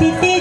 happy thing.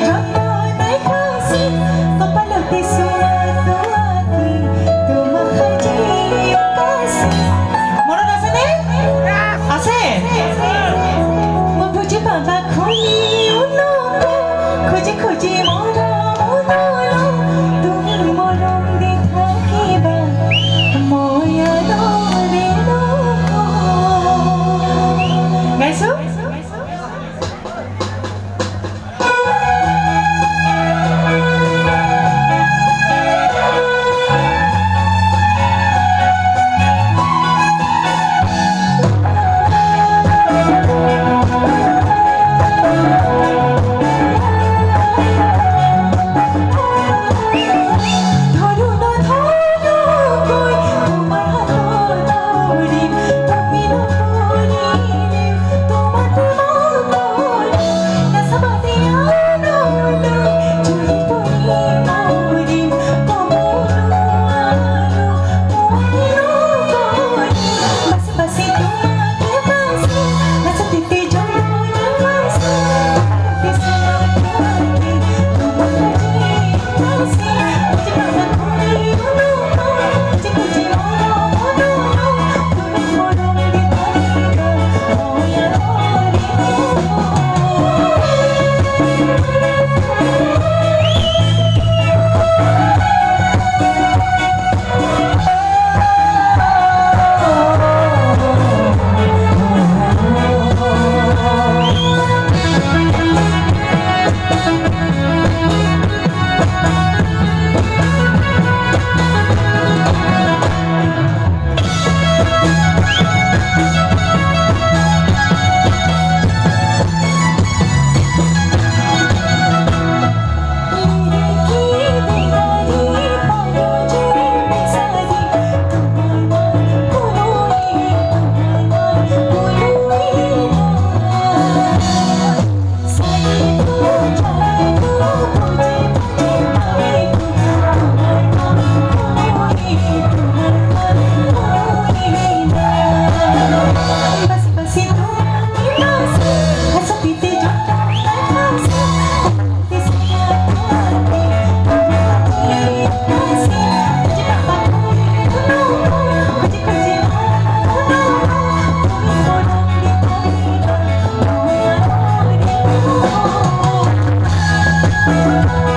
Thank